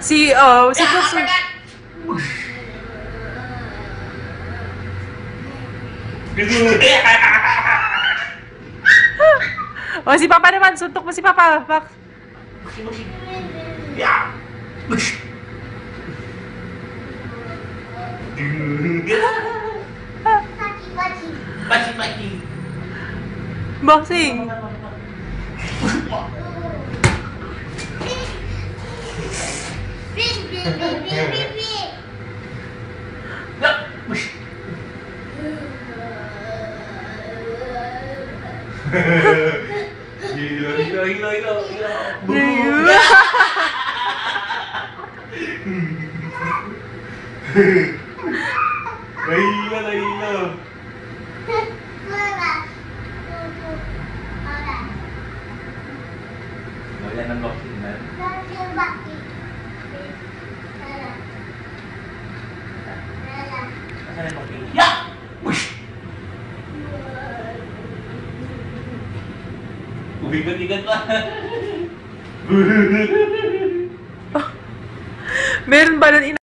Si, oh, si Ya. Oh, si Papa naman. Suntok mo si Papa. Max. Ya. Boxing. Ya. Gila, gila, gila, gila, gila. Gila. Gila, gila. Gaya ng boxing man. Asan ang boxing? Ya! Ush! Ubigat-igat pa. Meron ba nun